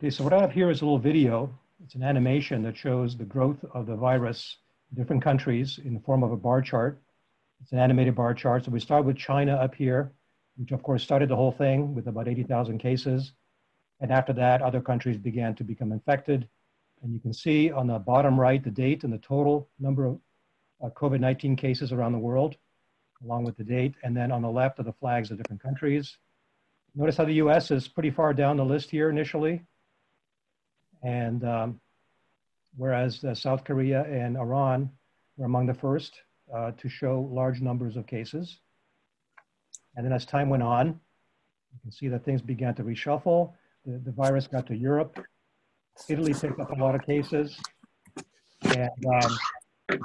Okay, so what I have here is a little video. It's an animation that shows the growth of the virus in different countries in the form of a bar chart. It's an animated bar chart. So we start with China up here, which of course started the whole thing with about 80,000 cases. And after that, other countries began to become infected. And you can see on the bottom right, the date and the total number of uh, COVID-19 cases around the world, along with the date. And then on the left are the flags of different countries. Notice how the US is pretty far down the list here initially. And um, whereas uh, South Korea and Iran were among the first uh, to show large numbers of cases. And then as time went on, you can see that things began to reshuffle. The, the virus got to Europe. Italy picked up a lot of cases. And um,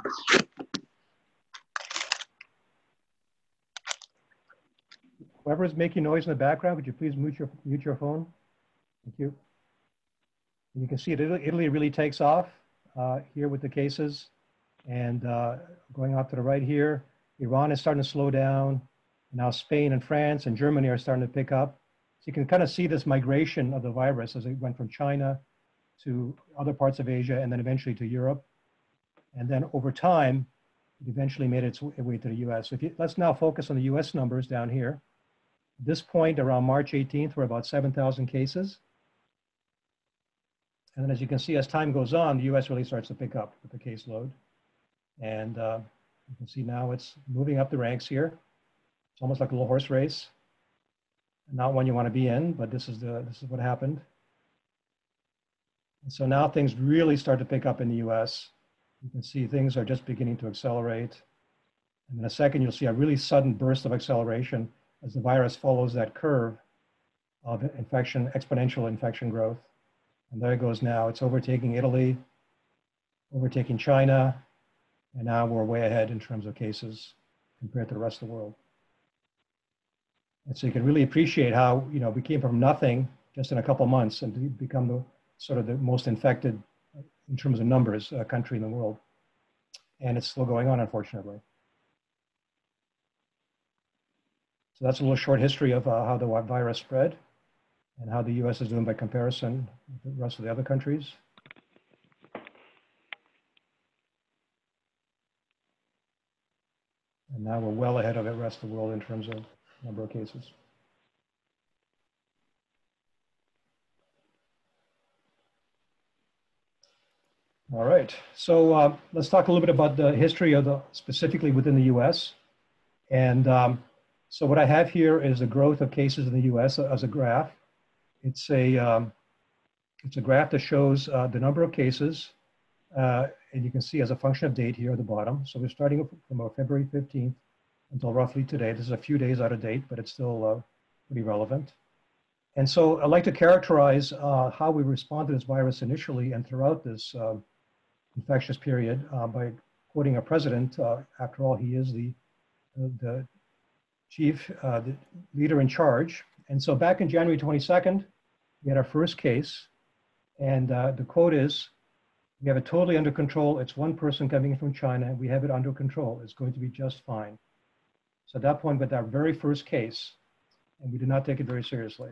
whoever is making noise in the background, would you please mute your, mute your phone? Thank you. You can see it, Italy really takes off uh, here with the cases. And uh, going off to the right here, Iran is starting to slow down. Now Spain and France and Germany are starting to pick up. So you can kind of see this migration of the virus as it went from China to other parts of Asia and then eventually to Europe. And then over time, it eventually made its way to the US. So if you, let's now focus on the US numbers down here. At this point, around March 18th, we're about 7,000 cases. And then as you can see, as time goes on, the US really starts to pick up with the caseload. And uh, you can see now it's moving up the ranks here. It's almost like a little horse race. Not one you want to be in, but this is, the, this is what happened. And so now things really start to pick up in the US. You can see things are just beginning to accelerate. And in a second, you'll see a really sudden burst of acceleration as the virus follows that curve of infection, exponential infection growth. And there it goes now. It's overtaking Italy, overtaking China, and now we're way ahead in terms of cases compared to the rest of the world. And so you can really appreciate how, you know, we came from nothing just in a couple months and become the sort of the most infected in terms of numbers uh, country in the world. And it's still going on, unfortunately. So that's a little short history of uh, how the virus spread and how the US is doing by comparison with the rest of the other countries. And now we're well ahead of the rest of the world in terms of number of cases. All right, so uh, let's talk a little bit about the history of the, specifically within the US. And um, so what I have here is the growth of cases in the US as a graph. It's a, um, it's a graph that shows uh, the number of cases, uh, and you can see as a function of date here at the bottom. So we're starting from February 15th until roughly today. This is a few days out of date, but it's still uh, pretty relevant. And so I'd like to characterize uh, how we respond to this virus initially and throughout this uh, infectious period uh, by quoting our president. after all, he is the, the chief, the leader in charge. And so back in January 22nd, we had our first case, and uh, the quote is, we have it totally under control. It's one person coming in from China. and We have it under control. It's going to be just fine. So at that point, with our very first case, and we did not take it very seriously.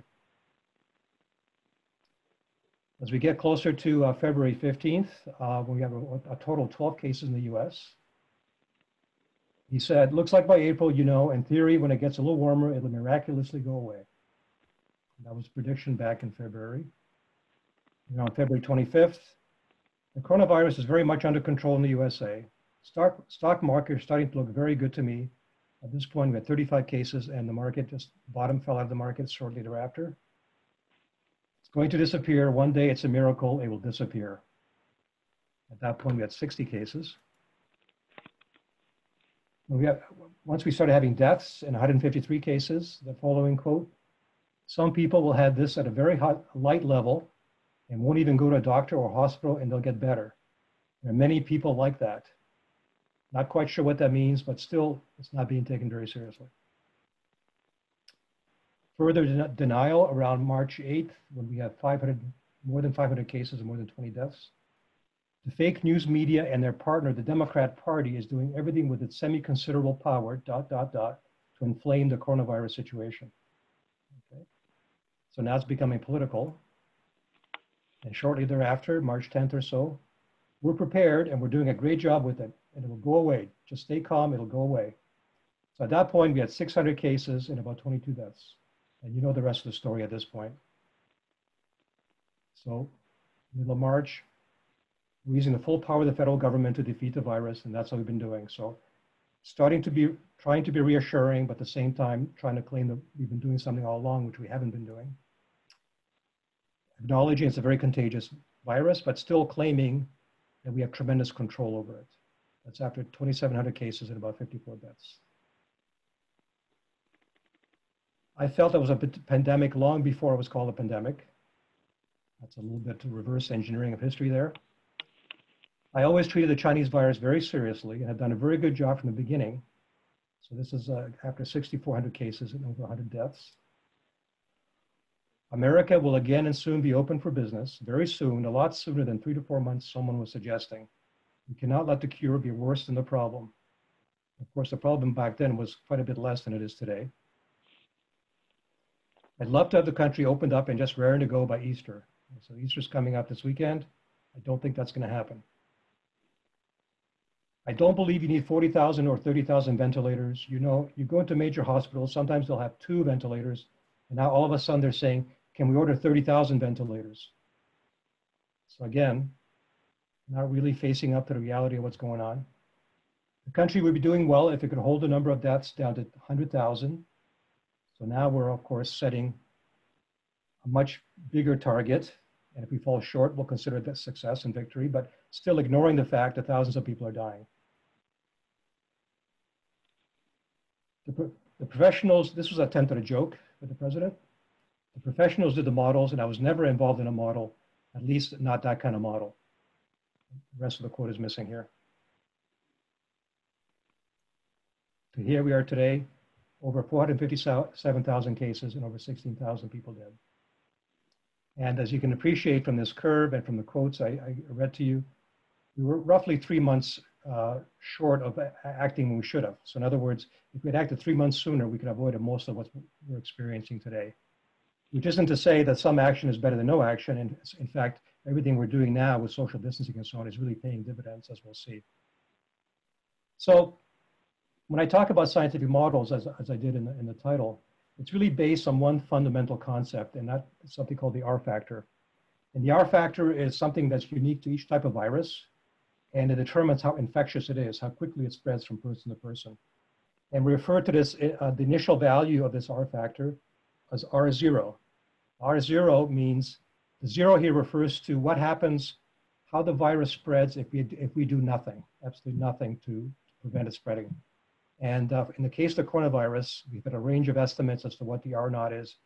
As we get closer to uh, February 15th, uh, we have a, a, total of 12 cases in the US. He said, looks like by April, you know, in theory, when it gets a little warmer, it'll miraculously go away. That was prediction back in February. On February 25th, the coronavirus is very much under control in the USA. Stock, stock market is starting to look very good to me. At this point, we had 35 cases and the market just bottom fell out of the market shortly thereafter. It's going to disappear. One day it's a miracle, it will disappear. At that point, we had 60 cases. We have, once we started having deaths in 153 cases, the following quote, some people will have this at a very high, light level and won't even go to a doctor or hospital and they'll get better. There are many people like that. Not quite sure what that means, but still, it's not being taken very seriously. Further den denial around March 8th, when we have 500, more than 500 cases and more than 20 deaths. The fake news media and their partner, the Democrat Party, is doing everything with its semi-considerable power, dot, dot, dot, to inflame the coronavirus situation. So now it's becoming political. And shortly thereafter, March 10th or so, we're prepared and we're doing a great job with it and it will go away. Just stay calm, it'll go away. So at that point, we had 600 cases and about 22 deaths. And you know the rest of the story at this point. So middle of March, we're using the full power of the federal government to defeat the virus, and that's what we've been doing. So starting to be, trying to be reassuring, but at the same time, trying to claim that we've been doing something all along, which we haven't been doing. Acknowledging it's a very contagious virus, but still claiming that we have tremendous control over it. That's after 2,700 cases and about 54 deaths. I felt it was a pandemic long before it was called a pandemic. That's a little bit reverse engineering of history there. I always treated the Chinese virus very seriously and have done a very good job from the beginning. So this is uh, after 6,400 cases and over 100 deaths. America will again and soon be open for business, very soon, a lot sooner than three to four months someone was suggesting. We cannot let the cure be worse than the problem. Of course, the problem back then was quite a bit less than it is today. I'd love to have the country opened up and just raring to go by Easter. So Easter's coming up this weekend. I don't think that's going to happen. I don't believe you need 40,000 or 30,000 ventilators. You know, you go into major hospitals, sometimes they'll have two ventilators. And now all of a sudden they're saying, can we order 30,000 ventilators? So again, not really facing up to the reality of what's going on. The country would be doing well if it could hold the number of deaths down to 100,000. So now we're, of course, setting a much bigger target. And if we fall short, we'll consider that success and victory, but still ignoring the fact that thousands of people are dying. The, the professionals, this was attempted a joke with the president. The professionals did the models, and I was never involved in a model, at least not that kind of model. The rest of the quote is missing here. To here we are today, over 457,000 cases and over 16,000 people dead. And as you can appreciate from this curve and from the quotes I, I read to you, we were roughly three months uh, short of acting when we should have. So in other words, if we had acted three months sooner, we could have avoided most of what we're experiencing today. Which isn't to say that some action is better than no action. And in fact, everything we're doing now with social distancing and so on is really paying dividends, as we'll see. So when I talk about scientific models, as, as I did in the, in the title, it's really based on one fundamental concept, and that's something called the R factor. And the R factor is something that's unique to each type of virus, and it determines how infectious it is, how quickly it spreads from person to person. And we refer to this, uh, the initial value of this R factor as R0. R0 means the zero here refers to what happens, how the virus spreads if we, if we do nothing, absolutely nothing to, to prevent it spreading. And uh, in the case of the coronavirus, we've got a range of estimates as to what the R naught is.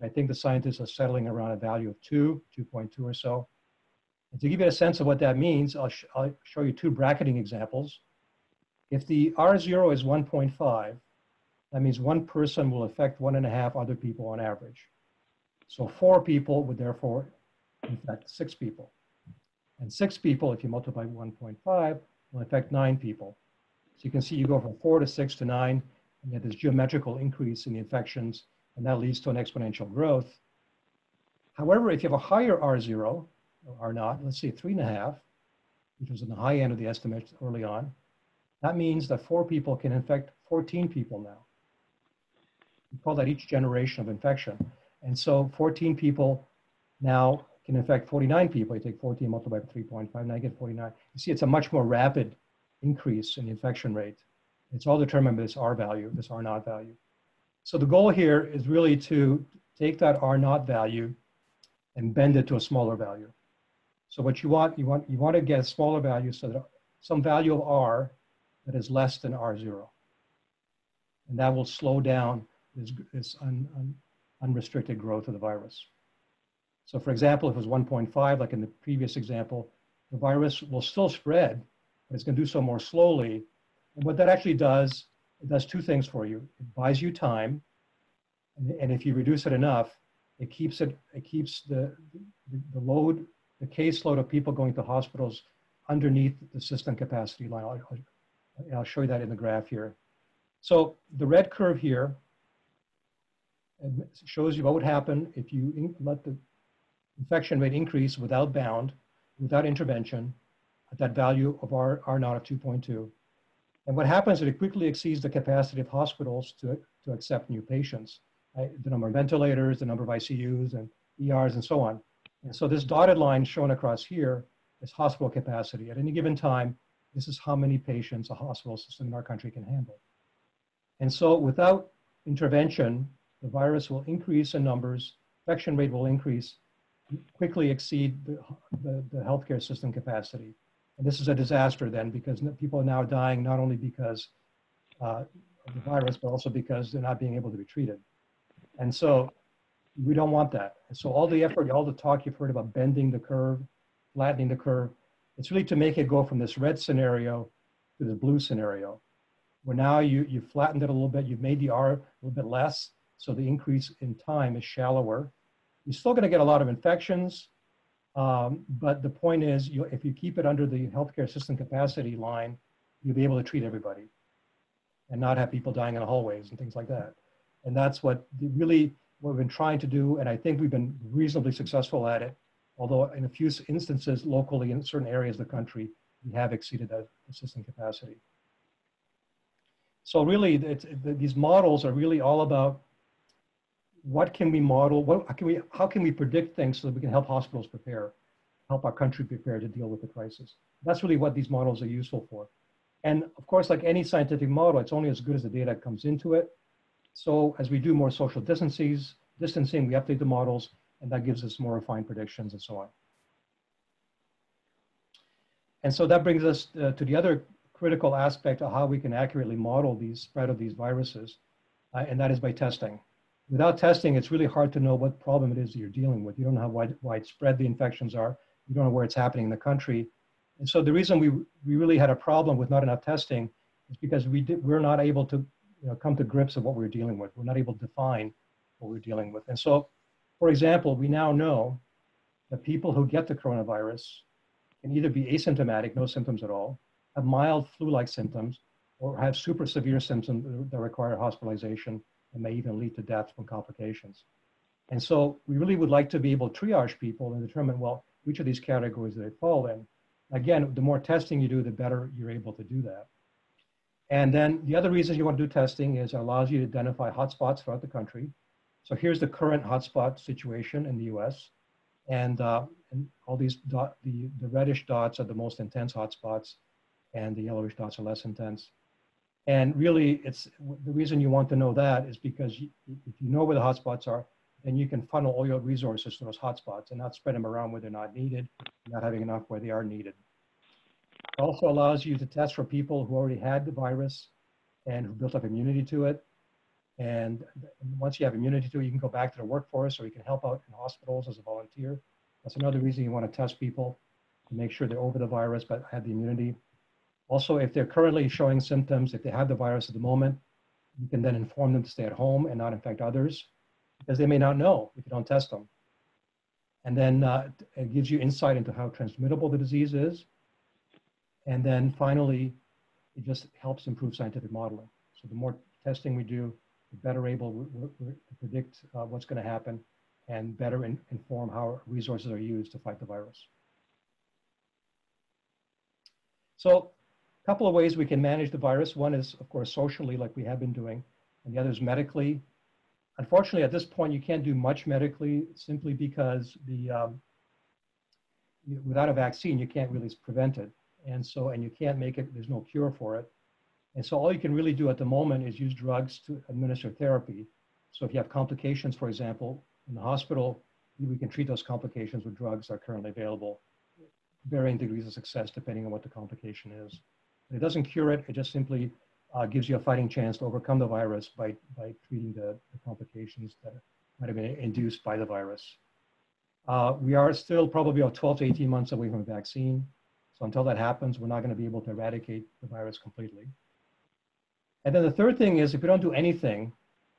I think the scientists are settling around a value of two, 2.2 or so. And to give you a sense of what that means, I'll, sh I'll show you two bracketing examples. If the R0 is 1.5, that means one person will affect one and a half other people on average. So four people would therefore infect six people. And six people, if you multiply 1.5, will infect nine people. So you can see you go from four to six to nine, and you have this geometrical increase in the infections, and that leads to an exponential growth. However, if you have a higher R0, or R naught, let's say three and a half, which was in the high end of the estimates early on, that means that four people can infect 14 people now. We call that each generation of infection. And so 14 people now can infect 49 people. You take 14 multiplied by 3.5, now you get 49. You see, it's a much more rapid increase in the infection rate. It's all determined by this R value, this R naught value. So the goal here is really to take that R naught value and bend it to a smaller value. So what you want, you want, you want to get a smaller value so that some value of R that is less than R0. And that will slow down this, this un, un, unrestricted growth of the virus. So for example, if it was 1.5, like in the previous example, the virus will still spread, but it's going to do so more slowly. And what that actually does, it does two things for you. It buys you time, and, and if you reduce it enough, it keeps it, it keeps the, the, the load, the caseload of people going to hospitals underneath the system capacity line. I'll, I'll show you that in the graph here. So the red curve here shows you what would happen if you let the, infection rate increase without bound, without intervention, at that value of R, R naught of 2.2. And what happens is it quickly exceeds the capacity of hospitals to, to accept new patients, right? the number of ventilators, the number of ICUs and ERs and so on. And so this dotted line shown across here is hospital capacity. At any given time, this is how many patients a hospital system in our country can handle. And so without intervention, the virus will increase in numbers, infection rate will increase, quickly exceed the, the, the healthcare system capacity. And this is a disaster then because people are now dying not only because uh, of the virus, but also because they're not being able to be treated. And so we don't want that. So all the effort, all the talk you've heard about bending the curve, flattening the curve, it's really to make it go from this red scenario to the blue scenario, where now you, you've flattened it a little bit, you've made the R a little bit less, so the increase in time is shallower. You're still gonna get a lot of infections, um, but the point is, you, if you keep it under the healthcare system capacity line, you'll be able to treat everybody and not have people dying in the hallways and things like that. And that's what really what we've been trying to do, and I think we've been reasonably successful at it. Although in a few instances locally in certain areas of the country, we have exceeded that system capacity. So really, it, these models are really all about what can we model? What can we how can we predict things so that we can help hospitals prepare, help our country prepare to deal with the crisis? That's really what these models are useful for. And of course, like any scientific model, it's only as good as the data comes into it. So as we do more social distances, distancing, we update the models, and that gives us more refined predictions and so on. And so that brings us uh, to the other critical aspect of how we can accurately model the spread of these viruses, uh, and that is by testing without testing, it's really hard to know what problem it is that you're dealing with. You don't know how wide, widespread the infections are. You don't know where it's happening in the country. And so the reason we, we really had a problem with not enough testing is because we did, we're not able to you know, come to grips of what we're dealing with. We're not able to define what we're dealing with. And so, for example, we now know that people who get the coronavirus can either be asymptomatic, no symptoms at all, have mild flu-like symptoms, or have super severe symptoms that require hospitalization and may even lead to death from complications. And so we really would like to be able to triage people and determine, well, which of these categories they fall in. Again, the more testing you do, the better you're able to do that. And then the other reason you want to do testing is it allows you to identify hotspots throughout the country. So here's the current hotspot situation in the US. And, uh, and all these dot, the, the reddish dots are the most intense hotspots and the yellowish dots are less intense. And really, it's the reason you want to know that is because if you know where the hotspots are, then you can funnel all your resources to those hotspots and not spread them around where they're not needed, not having enough where they are needed. It also allows you to test for people who already had the virus and who built up immunity to it. And once you have immunity to it, you can go back to the workforce or you can help out in hospitals as a volunteer. That's another reason you want to test people to make sure they're over the virus but have the immunity. Also, if they're currently showing symptoms, if they have the virus at the moment, you can then inform them to stay at home and not infect others because they may not know if you don't test them. And then uh, it gives you insight into how transmittable the disease is. And then finally, it just helps improve scientific modeling. So the more testing we do, the better able we're, to predict uh, what's going to happen and better in, inform how resources are used to fight the virus. So couple of ways we can manage the virus. One is, of course, socially, like we have been doing, and the other is medically. Unfortunately, at this point, you can't do much medically simply because the um, without a vaccine, you can't really prevent it. And so, and you can't make it, there's no cure for it. And so all you can really do at the moment is use drugs to administer therapy. So if you have complications, for example, in the hospital, we can treat those complications with drugs that are currently available, varying degrees of success depending on what the complication is. It doesn't cure it, it just simply uh, gives you a fighting chance to overcome the virus by, by treating the, the complications that might have been induced by the virus. Uh, we are still probably about 12 to 18 months away from a vaccine. So until that happens, we're not going to be able to eradicate the virus completely. And then the third thing is if we don't do anything,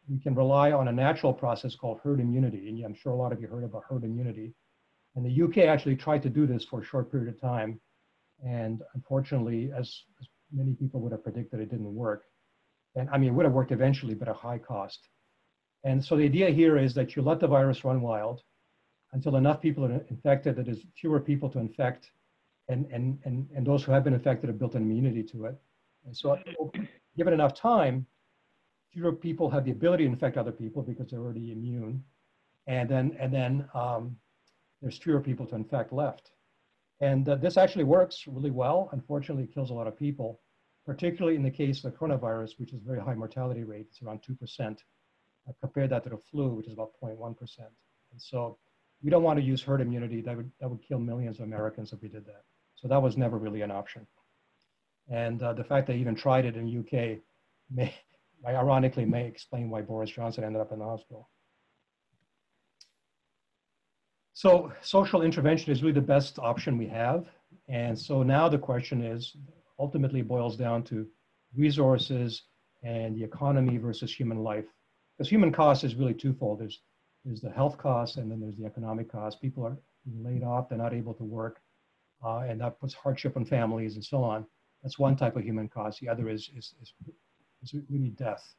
we can rely on a natural process called herd immunity. And I'm sure a lot of you heard about herd immunity. And the UK actually tried to do this for a short period of time and unfortunately, as, as many people would have predicted, it didn't work. And I mean, it would have worked eventually, but at a high cost. And so the idea here is that you let the virus run wild, until enough people are infected that there's fewer people to infect and, and, and, and those who have been infected have built an immunity to it. And so given enough time, fewer people have the ability to infect other people because they're already immune. And then, and then um, there's fewer people to infect left. And uh, this actually works really well. Unfortunately, it kills a lot of people, particularly in the case of the coronavirus, which is very high mortality rate. It's around 2%. Uh, compare that to the flu, which is about 0.1%. And so we don't want to use herd immunity. That would, that would kill millions of Americans if we did that. So that was never really an option. And uh, the fact they even tried it in UK may, ironically, may explain why Boris Johnson ended up in the hospital. So social intervention is really the best option we have. And so now the question is, ultimately boils down to resources and the economy versus human life. Because human cost is really twofold. There's, there's the health cost and then there's the economic cost. People are laid off, they're not able to work, uh, and that puts hardship on families and so on. That's one type of human cost. The other is, is, is, is really death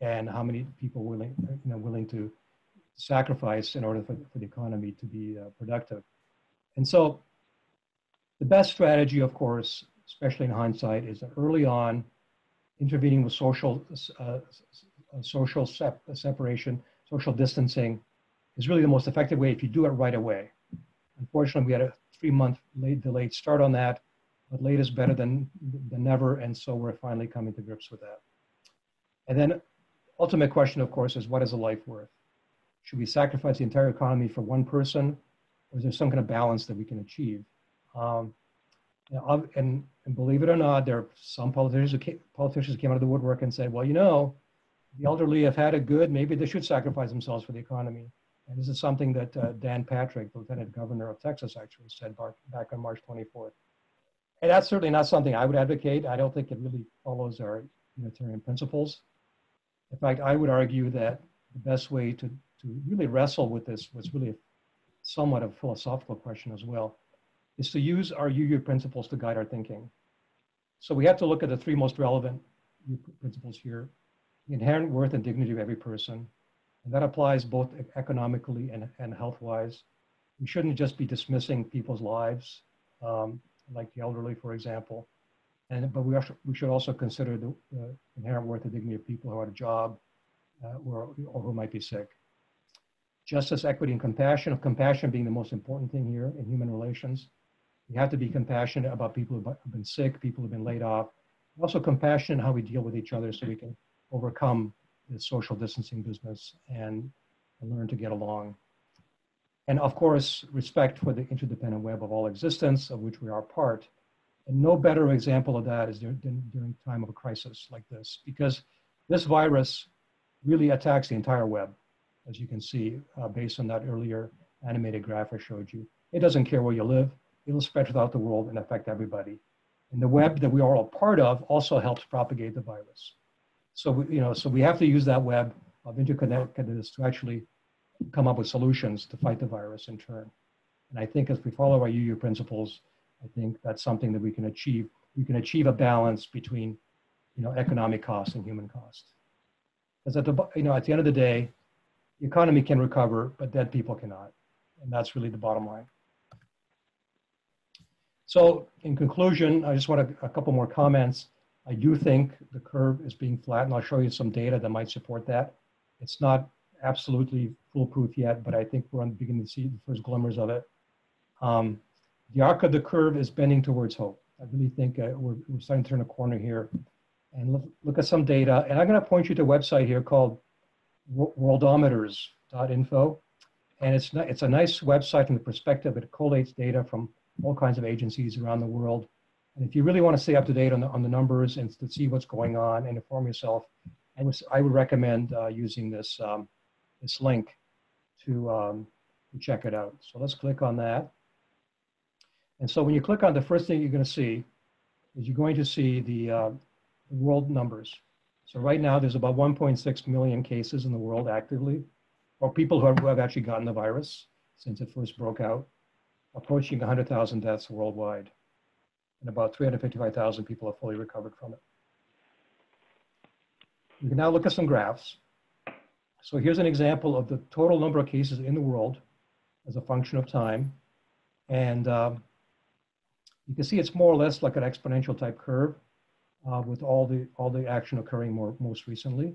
and how many people willing, you know, willing to sacrifice in order for, for the economy to be uh, productive. And so the best strategy, of course, especially in hindsight, is early on intervening with social, uh, social sep separation, social distancing is really the most effective way if you do it right away. Unfortunately, we had a three month late delayed start on that, but late is better than, than never. And so we're finally coming to grips with that. And then ultimate question, of course, is what is a life worth? Should we sacrifice the entire economy for one person? Or is there some kind of balance that we can achieve? Um, and, and believe it or not, there are some politicians who came, politicians came out of the woodwork and said, well, you know, the elderly have had it good. Maybe they should sacrifice themselves for the economy. And this is something that uh, Dan Patrick, the Lieutenant Governor of Texas, actually said back, back on March 24th. And that's certainly not something I would advocate. I don't think it really follows our Unitarian principles. In fact, I would argue that the best way to to really wrestle with this, was really somewhat of a philosophical question as well, is to use our UU principles to guide our thinking. So we have to look at the three most relevant principles here, the inherent worth and dignity of every person. And that applies both economically and, and health-wise. We shouldn't just be dismissing people's lives, um, like the elderly, for example. And, but we, we should also consider the, the inherent worth and dignity of people who are at a job uh, or, or who might be sick justice, equity, and compassion, of compassion being the most important thing here in human relations. We have to be compassionate about people who have been sick, people who have been laid off. Also compassionate in how we deal with each other so we can overcome the social distancing business and, learn to get along. And of course, respect for the interdependent web of all existence, of which we are part. And no better example of that is during time of a crisis like this, because this virus really attacks the entire web as you can see uh, based on that earlier animated graph I showed you. It doesn't care where you live. It'll spread throughout the world and affect everybody. And the web that we are all part of also helps propagate the virus. So, we, you know, so we have to use that web of interconnectedness to actually come up with solutions to fight the virus in turn. And I think as we follow our UU principles, I think that's something that we can achieve. We can achieve a balance between, you know, economic cost and human cost. Because at the, you know, at the end of the day, the economy can recover, but dead people cannot. And that's really the bottom line. So in conclusion, I just want a, a couple more comments. I do think the curve is being flat, and I'll show you some data that might support that. It's not absolutely foolproof yet, but I think we're on the beginning to see the first glimmers of it. Um, the arc of the curve is bending towards hope. I really think uh, we're, we're starting to turn a corner here. And look, look at some data. And I'm going to point you to a website here called worldometers.info. And it's, it's a nice website from the perspective, it collates data from all kinds of agencies around the world. And if you really want to stay up to date on the, on the numbers and to see what's going on and inform yourself, I, was, I would recommend uh, using this, um, this link to, um, to check it out. So let's click on that. And so when you click on the first thing you're going to see is you're going to see the, uh, the world numbers. So right now there's about 1.6 million cases in the world actively, or people who have, who have actually gotten the virus since it first broke out, approaching 100,000 deaths worldwide. And about 355,000 people have fully recovered from it. We can now look at some graphs. So here's an example of the total number of cases in the world as a function of time. And um, you can see it's more or less like an exponential type curve uh, with all the, all the action occurring more, most recently.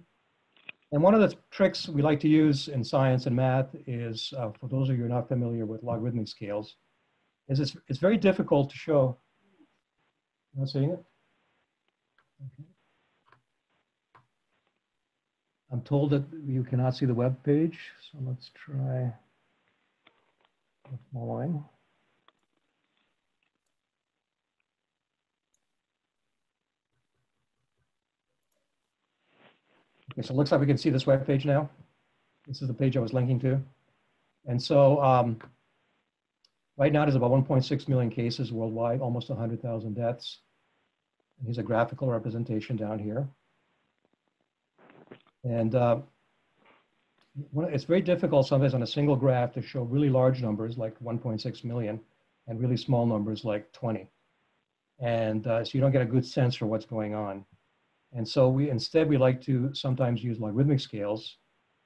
And one of the tricks we like to use in science and math is, uh, for those of you who are not familiar with logarithmic scales, is it's, it's very difficult to show. Not seeing it? Okay. I'm told that you cannot see the web page, so let's try a small Okay, so it looks like we can see this web page now. This is the page I was linking to. And so um, right now there's about 1.6 million cases worldwide, almost 100,000 deaths. And here's a graphical representation down here. And uh, it's very difficult sometimes on a single graph to show really large numbers like 1.6 million and really small numbers like 20. And uh, so you don't get a good sense for what's going on. And so we instead we like to sometimes use logarithmic scales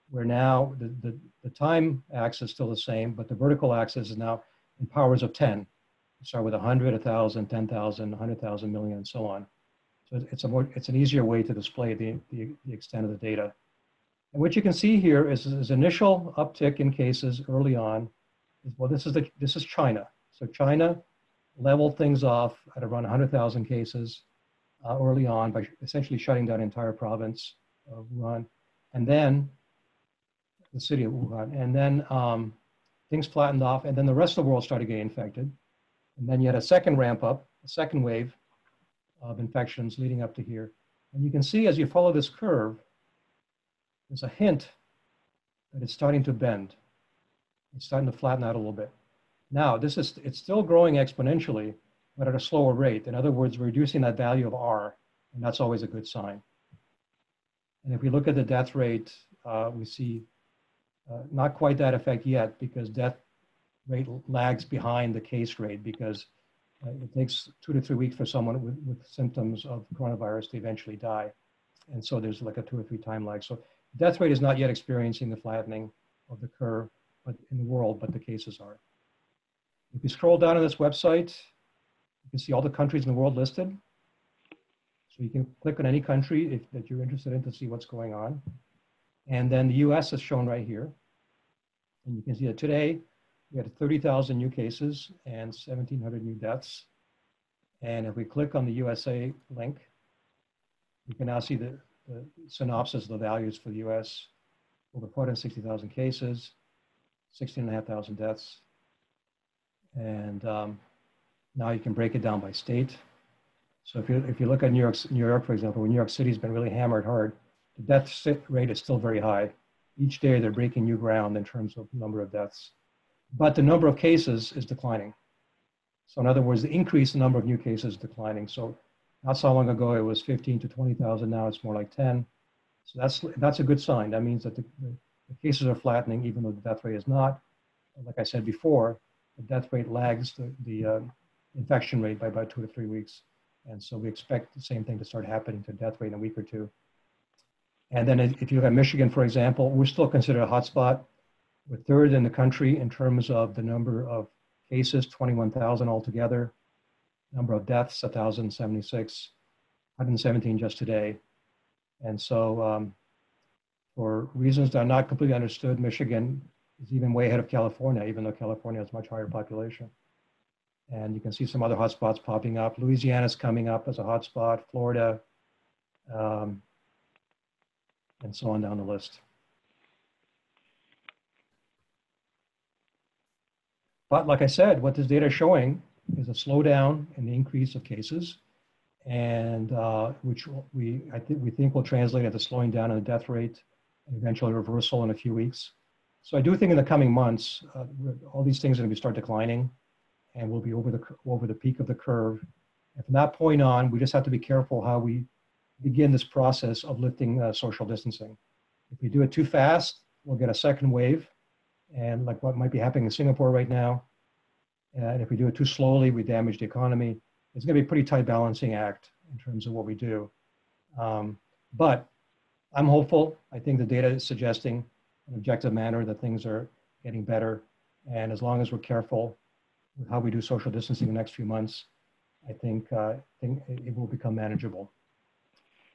where now the, the, the time axis is still the same, but the vertical axis is now in powers of 10. You start with 100, 1,000, 10,000, 100,000 million, and so on. So it's, a more, it's an easier way to display the, the, the extent of the data. And what you can see here is, this initial uptick in cases early on. Well, this is, the, this is China. So China leveled things off at around 100,000 cases uh, early on by essentially shutting down entire province of Wuhan. And then the city of Wuhan. And then um, things flattened off. And then the rest of the world started getting infected. And then you had a second ramp up, a second wave of infections leading up to here. And you can see as you follow this curve, there's a hint that it's starting to bend. It's starting to flatten out a little bit. Now, this is, it's still growing exponentially, but at a slower rate. In other words, reducing that value of R, and that's always a good sign. And if we look at the death rate, uh, we see uh, not quite that effect yet because death rate lags behind the case rate because uh, it takes two to three weeks for someone with, with symptoms of coronavirus to eventually die. And so there's like a two or three time lag. So death rate is not yet experiencing the flattening of the curve but in the world, but the cases are. If you scroll down on this website, you can see all the countries in the world listed. So you can click on any country if, that you're interested in to see what's going on. And then the US is shown right here. And you can see that today we had 30,000 new cases and 1,700 new deaths. And if we click on the USA link, you can now see the, the synopsis of the values for the US. Over 460,000 cases, 16,500 deaths. And um, now you can break it down by state. So if you, if you look at New York, New York, for example, when New York City's been really hammered hard, the death rate is still very high. Each day they're breaking new ground in terms of number of deaths. But the number of cases is declining. So in other words, the increase in number of new cases is declining. So not so long ago, it was 15 to 20,000. Now it's more like 10. So that's, that's a good sign. That means that the, the, the cases are flattening, even though the death rate is not. Like I said before, the death rate lags the, the uh, infection rate by about two to three weeks. And so we expect the same thing to start happening to death rate in a week or two. And then if you look at Michigan, for example, we're still considered a hotspot. We're third in the country in terms of the number of cases, 21,000 altogether. Number of deaths, 1,076, 117 just today. And so um, for reasons that are not completely understood, Michigan is even way ahead of California, even though California has much higher population. And you can see some other hotspots popping up. Louisiana is coming up as a hotspot, Florida, um, and so on down the list. But like I said, what this data is showing is a slowdown in the increase of cases, and uh, which we I think we think will translate into slowing down in the death rate and eventually reversal in a few weeks. So I do think in the coming months, uh, all these things are going to start declining and we'll be over the, over the peak of the curve. And from that point on, we just have to be careful how we begin this process of lifting uh, social distancing. If we do it too fast, we'll get a second wave, and like what might be happening in Singapore right now. And if we do it too slowly, we damage the economy. It's going to be a pretty tight balancing act in terms of what we do. Um, but I'm hopeful. I think the data is suggesting an objective manner that things are getting better And as long as we're careful how we do social distancing the next few months, I think, uh, I think it will become manageable.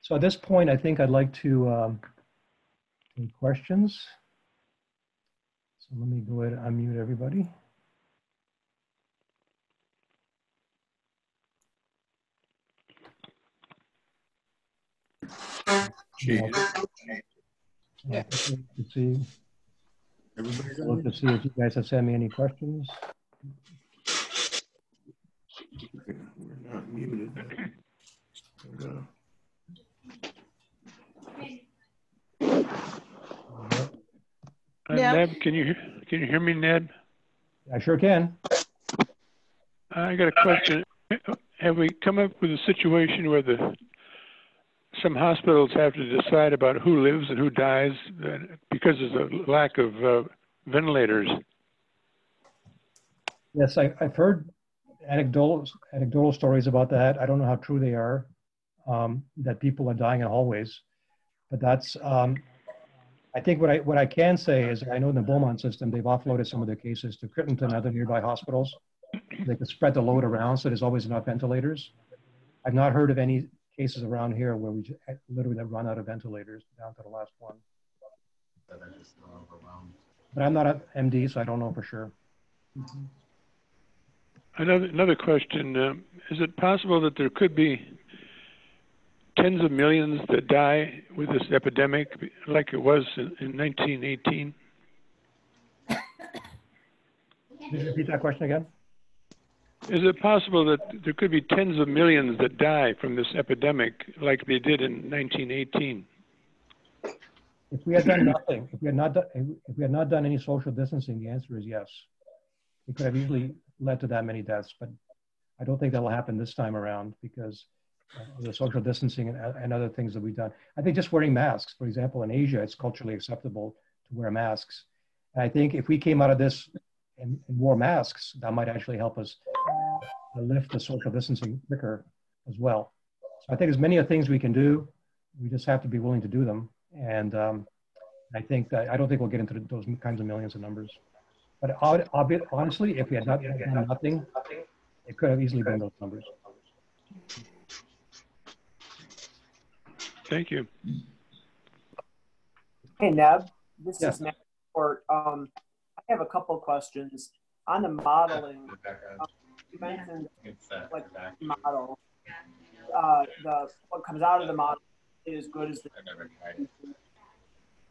So at this point, I think I'd like to um, take questions. So let me go ahead and unmute everybody. Gee, Yeah. To see, everybody got look to see if you guys have sent me any questions. Okay, We're not muted. But, uh, Uh, Yep, Yep. Neb, can you hear- can you hear me, Neb? I sure can. I got a question. Have we come up with a situation where the some hospitals have to decide about who lives and who dies uh, because of the lack of uh, ventilators? Yes, I, I've heard anecdotal, anecdotal stories about that. I don't know how true they are, um, that people are dying in hallways. But that's, um, I think what I, what I can say is I know in the Beaumont system, they've offloaded some of their cases to Crittenton and other nearby hospitals. They could spread the load around, so there's always enough ventilators. I've not heard of any cases around here where we literally have run out of ventilators down to the last one. But I'm not an MD, so I don't know for sure. Another another question: um, Is it possible that there could be tens of millions that die with this epidemic, like it was in, in 1918? Could you repeat that question again? Is it possible that there could be tens of millions that die from this epidemic, like they did in 1918? If we had done nothing, if we had not, done, if we had not done any social distancing, the answer is yes. It could have easily led to that many deaths, but I don't think that'll happen this time around because the social distancing and, and other things that we've done. I think just wearing masks, for example, in Asia, it's culturally acceptable to wear masks. And I think if we came out of this and, and wore masks, that might actually help us lift the social distancing quicker as well. So I think there's many of things we can do. We just have to be willing to do them. And um, I think that I don't think we'll get into those kinds of millions of numbers. But honestly, if we had not done nothing, it could have easily been those numbers. Thank you. Hey, Neb, this Yeah. is Matt Court. Um, I have a couple of questions on the modeling. um, You mentioned like model. Uh, the what comes out of the model is as good as the.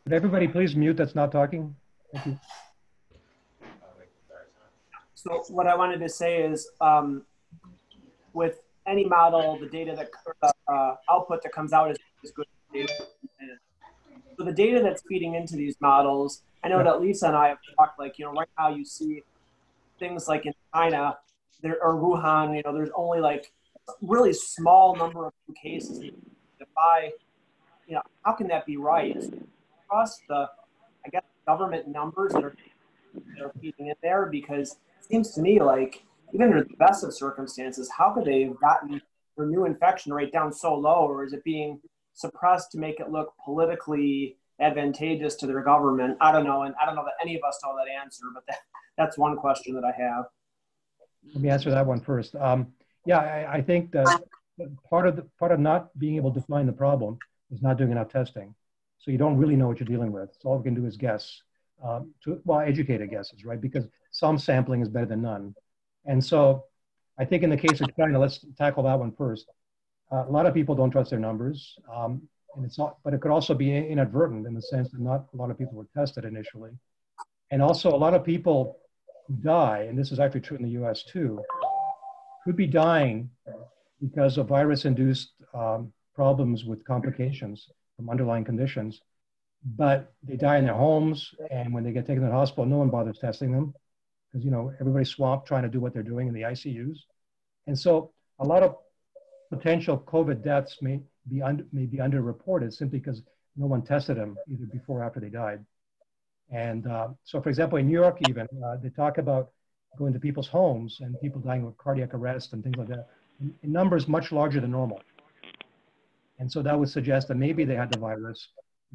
Could everybody please mute that's not talking? So what I wanted to say is, um, with any model, the data that uh, output that comes out is as good data. So the data that's feeding into these models, I know that Lisa and I have talked. Like you know, right now you see things like in China, there or Wuhan. You know, there's only like really small number of cases. If I, you know, how can that be right? Trust the, I guess, government numbers that are that are feeding in there because seems to me like even under the best of circumstances, how could they have gotten their new infection rate down so low, or is it being suppressed to make it look politically advantageous to their government? I don't know, and I don't know that any of us know that answer, but that, that's one question that I have. Let me answer that one first. Um, yeah, I, I think that part of the, part of not being able to find the problem is not doing enough testing. So you don't really know what you're dealing with. So all we can do is guess. Um, to, well, educated guesses, right? Because some sampling is better than none. And so I think in the case of China, let's tackle that one first. Uh, a lot of people don't trust their numbers. Um, and it's not, but it could also be inadvertent in the sense that not a lot of people were tested initially. And also a lot of people who die, and this is actually true in the US too, could be dying because of virus induced um, problems with complications from underlying conditions. But they die in their homes, and when they get taken to the hospital, no one bothers testing them because you know everybody's swamped trying to do what they're doing in the ICUs. And so a lot of potential COVID deaths may be, un- may be underreported simply because no one tested them either before or after they died. And uh, so, for example, in New York, even uh, they talk about going to people's homes and people dying with cardiac arrest and things like that in numbers much larger than normal. And so that would suggest that maybe they had the virus,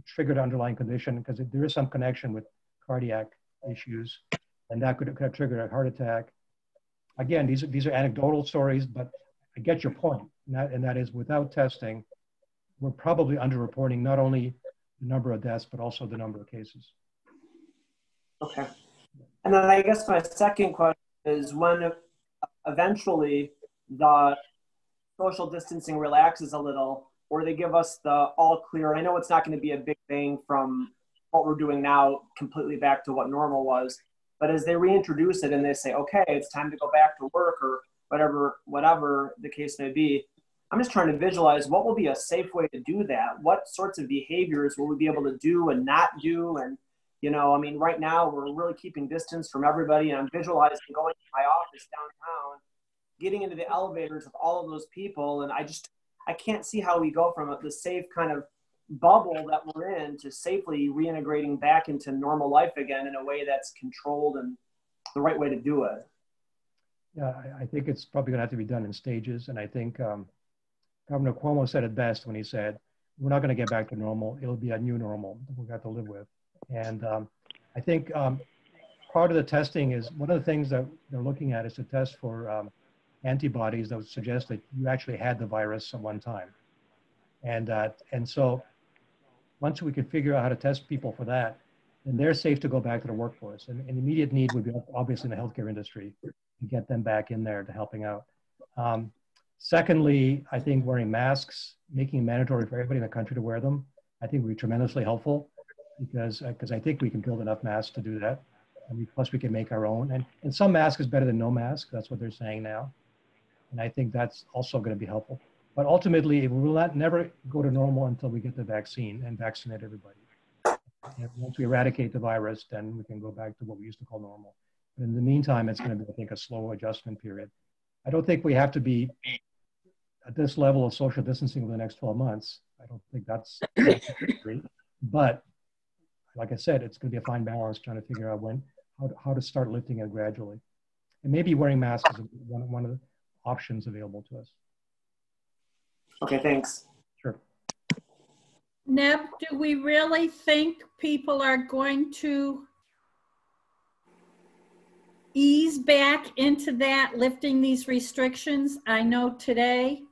triggered underlying condition, because there is some connection with cardiac issues. And that could, could have triggered a heart attack. Again, these are, these are anecdotal stories, but I get your point, and that, and that is without testing, we're probably underreporting not only the number of deaths, but also the number of cases. Okay. And then I guess my second question is when eventually the social distancing relaxes a little, or they give us the all clear. I know it's not going to be a big thing from what we're doing now completely back to what normal was, but as they reintroduce it and they say, okay, it's time to go back to work or whatever, whatever the case may be, I'm just trying to visualize what will be a safe way to do that. What sorts of behaviors will we be able to do and not do? And, you know, I mean, right now we're really keeping distance from everybody. And I'm visualizing going to my office downtown, getting into the elevators with all of those people. And I just, I can't see how we go from the safe kind of bubble that we're in to safely reintegrating back into normal life again in a way that's controlled and the right way to do it. Yeah, I, think it's probably going to have to be done in stages. And I think um, Governor Cuomo said it best when he said, we're not going to get back to normal. It'll be a new normal that we've got to live with. And um, I think um, part of the testing is one of the things that they're looking at is to test for um, antibodies that would suggest that you actually had the virus at one time. And, uh, and so once we can figure out how to test people for that, then they're safe to go back to the workforce. And an immediate need would be obviously in the healthcare industry to get them back in there to helping out. Um, Secondly, I think wearing masks, making it mandatory for everybody in the country to wear them, I think would be tremendously helpful because because uh, I think we can build enough masks to do that. And we, plus we can make our own. And, and some mask is better than no mask. That's what they're saying now. And I think that's also going to be helpful. But ultimately, we will not never go to normal until we get the vaccine and vaccinate everybody. And once we eradicate the virus, then we can go back to what we used to call normal. But in the meantime, it's going to be, I think, a slow adjustment period. I don't think we have to be at this level of social distancing over the next 12 months. I don't think that's, great. but like I said, it's going to be a fine balance trying to figure out when, how to, how to start lifting it gradually. And maybe wearing masks is one, one of the options available to us. Okay, thanks. Sure. Neb, do we really think people are going to ease back into that, lifting these restrictions? I know today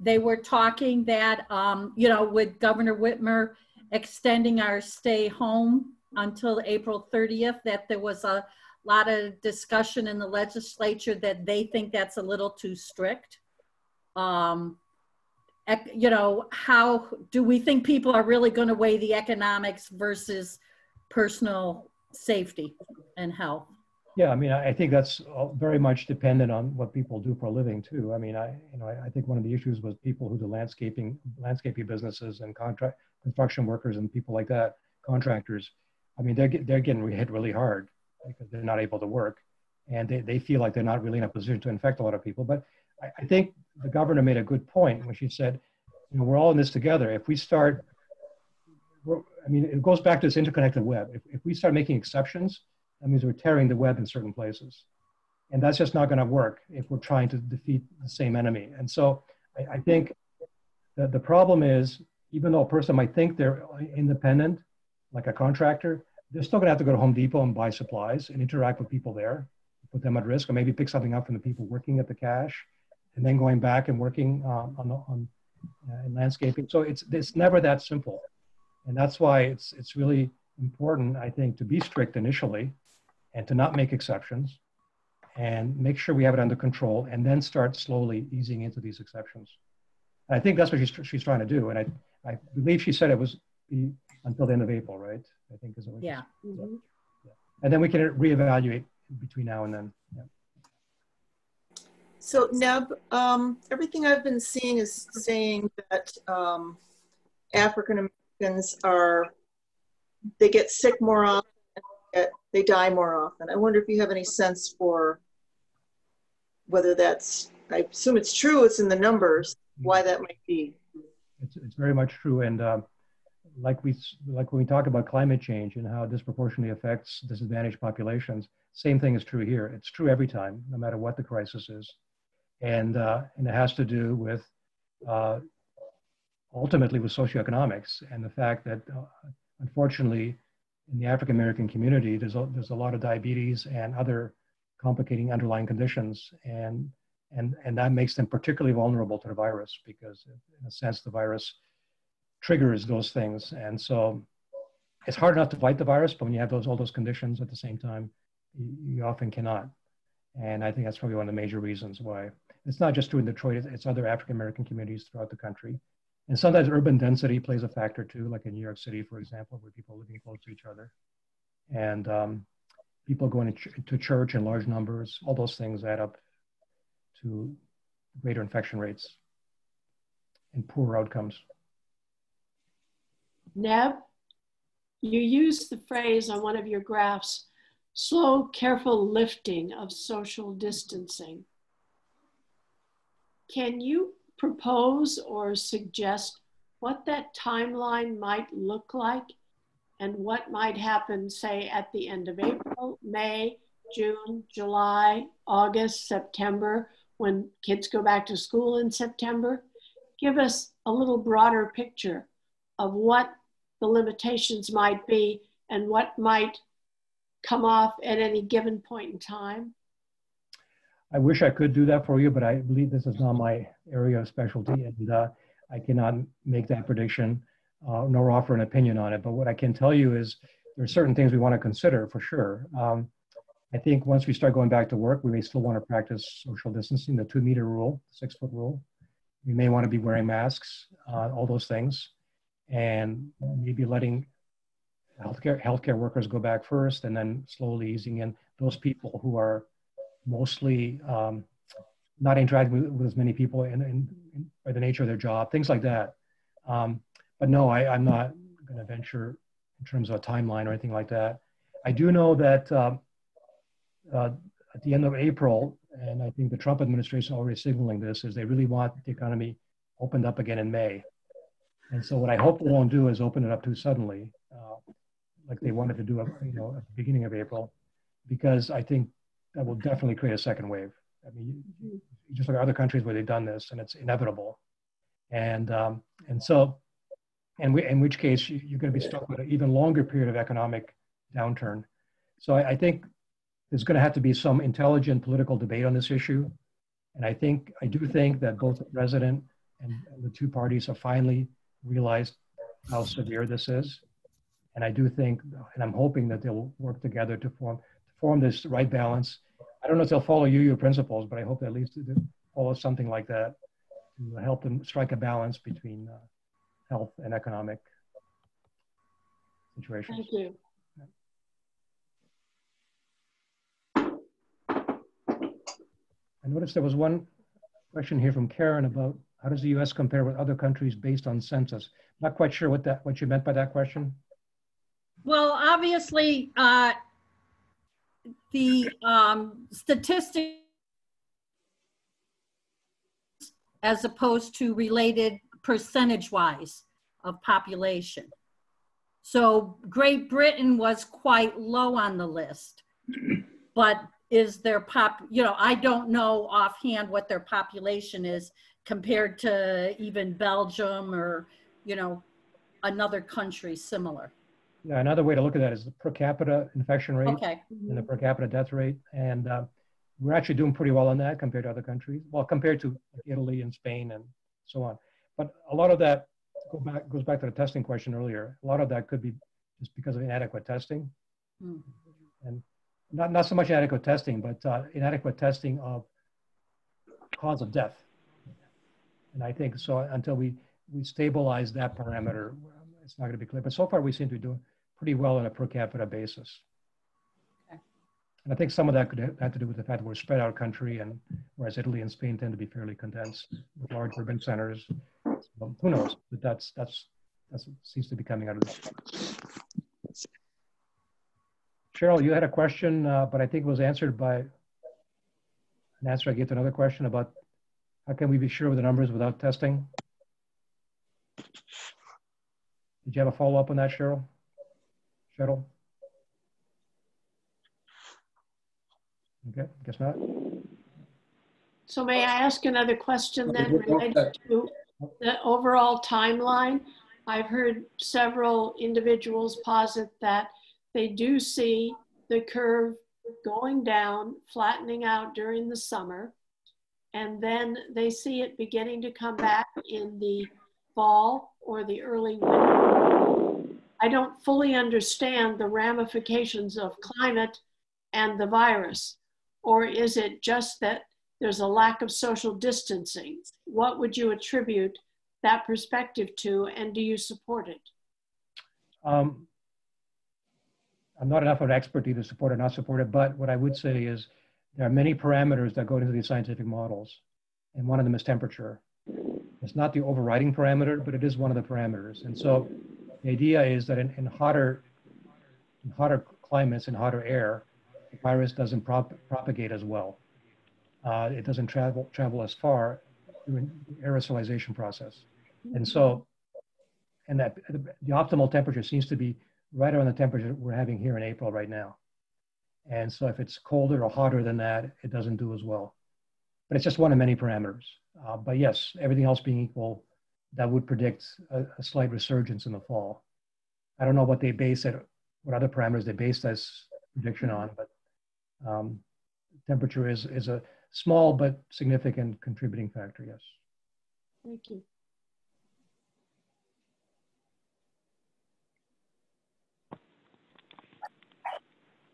they were talking that, um, you know, with Governor Whitmer extending our stay home until April 30th, that there was a lot of discussion in the legislature that they think that's a little too strict. Um, you know, how do we think people are really going to weigh the economics versus personal safety and health? Yeah, I mean, I think that's very much dependent on what people do for a living too. I mean, I, you know, I, think one of the issues was people who do landscaping, landscaping businesses and contract construction workers and people like that, contractors. I mean, they're they're getting hit really hard because they're not able to work, and they, they feel like they're not really in a position to infect a lot of people. But I, I think the governor made a good point when she said, you know, we're all in this together. If we start, I mean, it goes back to this interconnected web. If, if we start making exceptions that means we're tearing the web in certain places. And that's just not going to work if we're trying to defeat the same enemy. And so I, I think that the problem is, even though a person might think they're independent, like a contractor, they're still going to have to go to Home Depot and buy supplies and interact with people there, put them at risk, or maybe pick something up from the people working at the cash, and then going back and working um, on, on uh, in landscaping. So it's it's never that simple, and that's why it's it's really important, I think, to be strict initially, and to not make exceptions and make sure we have it under control and then start slowly easing into these exceptions. And I think that's what she's, she's trying to do. And I, I believe she said it was be until the end of April, right? I think is what yeah. Mm -hmm. yeah. And then we can reevaluate between now and then. Yeah. So Neb, um, everything I've been seeing is saying that um, African Americans are, they get sick more often get, they die more often. I wonder if you have any sense for whether that's, I assume it's true, it's in the numbers, why that might be. It's, it's very much true. And uh, like, we, like when we talk about climate change and how it disproportionately affects disadvantaged populations, same thing is true here. It's true every time, no matter what the crisis is. And, uh, and it has to do with uh, ultimately with socioeconomics and the fact that uh, unfortunately in the African American community, there's a, there's a lot of diabetes and other complicating underlying conditions, and and and that makes them particularly vulnerable to the virus because, in a sense, the virus triggers those things, and so it's hard enough to fight the virus, but when you have those all those conditions at the same time, you, you often cannot. And I think that's probably one of the major reasons why it's not just true in Detroit; it's other African American communities throughout the country. And sometimes urban density plays a factor too, like in New York City, for example, where people are living close to each other. And um, people going to, ch to church in large numbers, all those things add up to greater infection rates and poorer outcomes. Neb, you used the phrase on one of your graphs, slow, careful lifting of social distancing. Can you propose or suggest what that timeline might look like and what might happen, say, at the end of April, May, June, July, August, September, when kids go back to school in September? Give us a little broader picture of what the limitations might be and what might come off at any given point in time. I wish I could do that for you, but I believe this is not my area of specialty, and uh, I cannot make that prediction uh, nor offer an opinion on it. But what I can tell you is there are certain things we want to consider for sure. Um, I think once we start going back to work, we may still want to practice social distancing, the two meter rule, six foot rule. We may want to be wearing masks, uh, all those things, and maybe letting healthcare healthcare workers go back first, and then slowly easing in those people who are mostly um, not interacting with, with, as many people in, in, in, by the nature of their job, things like that. Um, but no, I, am not going to venture in terms of a timeline or anything like that. I do know that uh, uh, at the end of April, and I think the Trump administration already signaling this, is they really want the economy opened up again in May. And so what I hope they won't do is open it up too suddenly, uh, like they wanted to do, you know, at the beginning of April, because I think that will definitely create a second wave. I mean, you, you just look at other countries where they've done this, and it's inevitable. And um, and so, and we, in which case you, are going to be stuck with an even longer period of economic downturn. So I, I think there's going to have to be some intelligent political debate on this issue. And I think I do think that both the president and the two parties have finally realized how severe this is. And I do think, and I'm hoping that they'll work together to form form this right balance. I don't know if they'll follow you, your principles, but I hope at least they follow something like that to help them strike a balance between uh, health and economic situations. Thank you. I noticed there was one question here from Karen about how does the U.S. compare with other countries based on census? Not quite sure what that what you meant by that question. Well, obviously, uh, the um, statistics as opposed to related percentage wise of population. So Great Britain was quite low on the list, but is their pop, you know, I don't know offhand what their population is compared to even Belgium or, you know, another country similar. Yeah, another way to look at that is the per capita infection rate okay. and the per capita death rate. And uh, we're actually doing pretty well on that compared to other countries. Well, compared to Italy and Spain and so on. But a lot of that go back, goes back to the testing question earlier. A lot of that could be just because of inadequate testing. Mm. And not, not so much inadequate testing, but uh, inadequate testing of cause of death. And I think so until we, we stabilize that parameter, it's not going to be clear. But so far, we seem to be doing pretty well on a per capita basis. Okay. And I think some of that could have to do with the fact that we're spread out country, and whereas Italy and Spain tend to be fairly condensed with large urban centers. So who knows? But that's that's that seems to be coming out of this. Cheryl, you had a question, uh, but I think it was answered by an answer I gave to another question about how can we be sure of the numbers without testing? Did you have a follow up on that, Cheryl? Cheryl? Okay, guess not. So may I ask another question then related to the overall timeline? I've heard several individuals posit that they do see the curve going down, flattening out during the summer, and then they see it beginning to come back in the fall or the early winter. I don't fully understand the ramifications of climate and the virus. Or is it just that there's a lack of social distancing? What would you attribute that perspective to, and do you support it? Um, I'm not enough of an expert to either support or not support it, but what I would say is there are many parameters that go into these scientific models, and one of them is temperature. It's not the overriding parameter, but it is one of the parameters. And so the idea is that in, in hotter, in hotter climates and hotter air, the virus doesn't prop, propagate as well. Uh, it doesn't travel travel as far through aerosolization process. And so, and that the, the optimal temperature seems to be right around the temperature we're having here in April right now. And so if it's colder or hotter than that, it doesn't do as well. But it's just one of many parameters. Uh, but yes, everything else being equal, that would predict a, a, slight resurgence in the fall. I don't know what they base it, what other parameters they base this prediction on, but um, temperature is, is a small but significant contributing factor, yes. Thank you.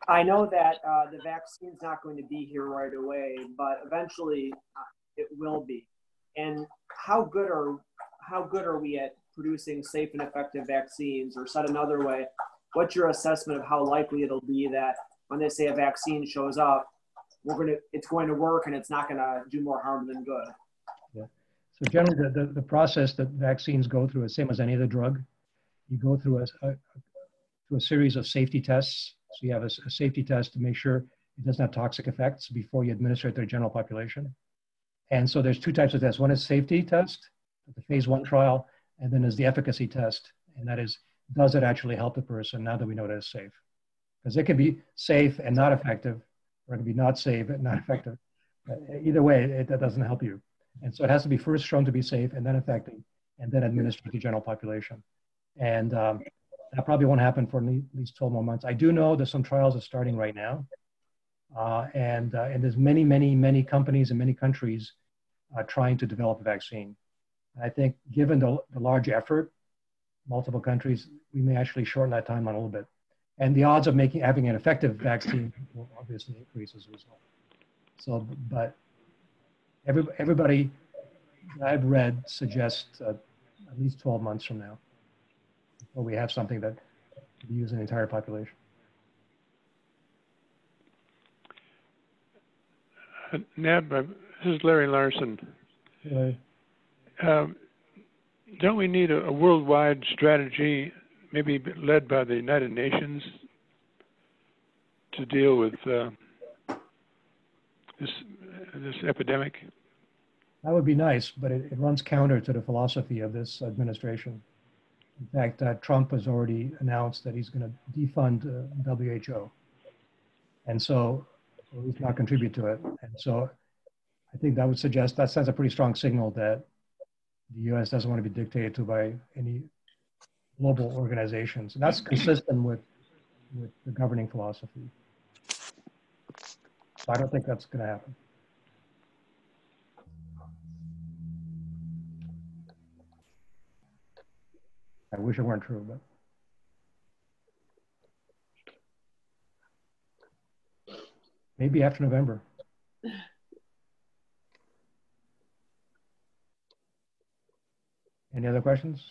I know that uh, the vaccine's not going to be here right away, but eventually uh, it will be. And how good are how good are we at producing safe and effective vaccines? Or said another way, what's your assessment of how likely it'll be that when they say a vaccine shows up, we're gonna it's going to work and it's not going to do more harm than good? Yeah. So generally, the, the, the process that vaccines go through is same as any other drug. You go through a, a through a series of safety tests so you have a, a, safety test to make sure it doesn't have toxic effects before you administer it to the general population. And so there's two types of tests. One is safety test, the phase one trial, and then there's the efficacy test. And that is, does it actually help the person now that we know that it's safe? Because it can be safe and not effective, or it can be not safe and not effective. But either way, it, that doesn't help you. And so it has to be first shown to be safe and then effective, and then administered to the general population. And um, that probably won't happen for at least 12 more months. I do know that some trials are starting right now. Uh, and, uh, and there's many, many, many companies in many countries uh, trying to develop a vaccine. And I think given the, the large effort, multiple countries, we may actually shorten that timeline a little bit. And the odds of making having an effective vaccine will obviously increase as a result. So, but every, everybody I've read suggests uh, at least 12 months from now or we have something that could use an entire population. Uh, Neb, uh, this is Larry Larson. Um, don't we need a, a, worldwide strategy, maybe led by the United Nations, to deal with uh, this this epidemic? That would be nice, but it, it runs counter to the philosophy of this administration. In fact, uh, Trump has already announced that he's going to defund uh, WHO. And so, or at least not contribute to it. And so I think that would suggest that sends a pretty strong signal that the US doesn't want to be dictated to by any global organizations. And that's consistent with, with the governing philosophy. So I don't think that's going to happen. I wish it weren't true, but. Maybe after November. Any other questions?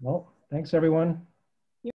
Well, thanks everyone.